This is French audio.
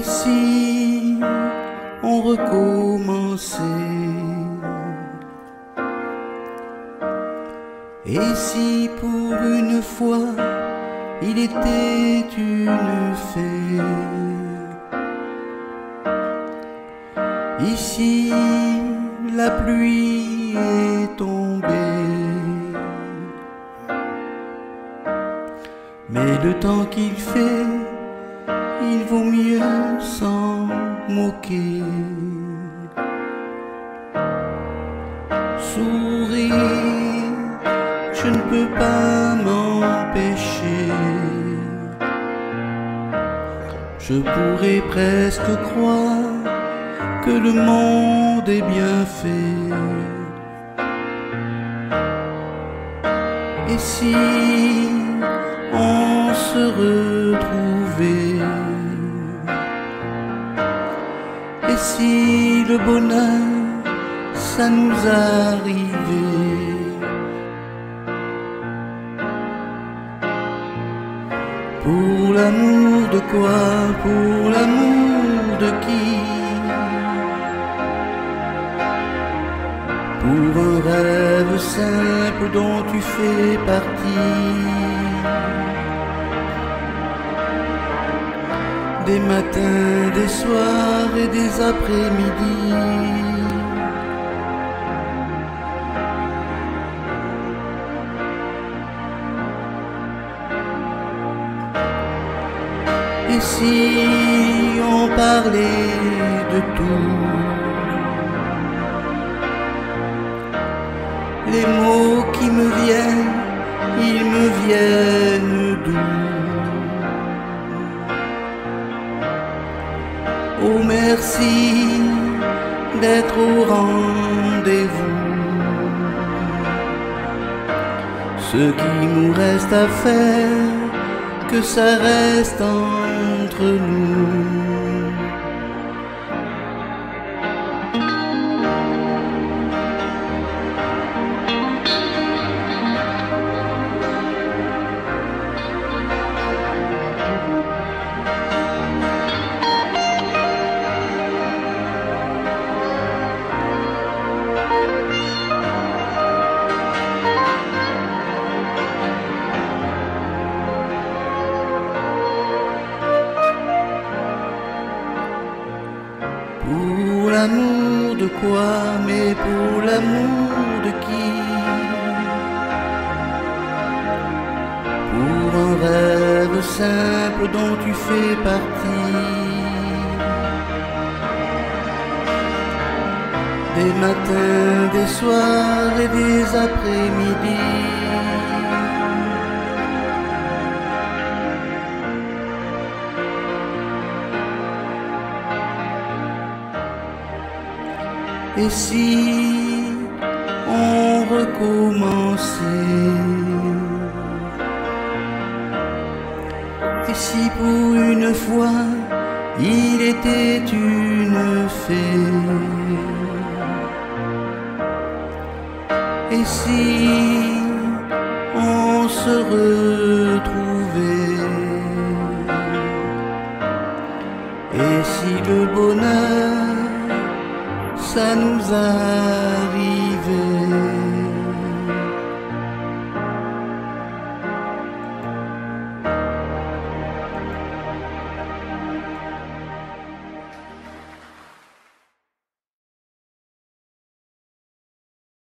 Et si on recommençait. Et si pour une fois il était une fée? Ici la pluie est tombée. Mais le temps qu'il fait il vaut mieux s'en moquer. Sourire, je ne peux pas m'empêcher. Je pourrais presque croire que le monde est bien fait. Et si on se retrouvait si le bonheur, ça nous arrivait. Pour l'amour de quoi? Pour l'amour de qui? Pour un rêve simple dont tu fais partie Des matins, des soirs et des après-midi. Et si on parlait de tout? Les mots qui me viennent, ils me viennent d'où? Oh merci d'être au rendez-vous. Ce qui nous reste à faire, que ça reste entre nous. Pour l'amour de quoi, mais pour l'amour de qui Pour un rêve simple dont tu fais partie. Des matins, des soirs et des après-midi. Et si on recommençait. Et si pour une fois il était une fée. Et si on se retrouvait? Et si le bonheur ça nous a